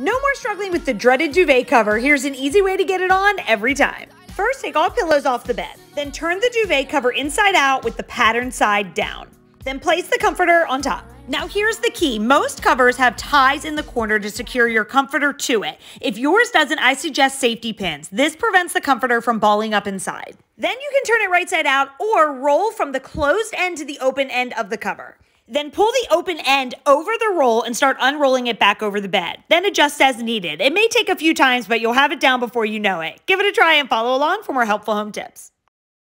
No more struggling with the dreaded duvet cover. Here's an easy way to get it on every time. First, take all pillows off the bed. Then turn the duvet cover inside out with the pattern side down. Then place the comforter on top. Now here's the key. Most covers have ties in the corner to secure your comforter to it. If yours doesn't, I suggest safety pins. This prevents the comforter from balling up inside. Then you can turn it right side out or roll from the closed end to the open end of the cover. Then pull the open end over the roll and start unrolling it back over the bed. Then adjust as needed. It may take a few times, but you'll have it down before you know it. Give it a try and follow along for more helpful home tips.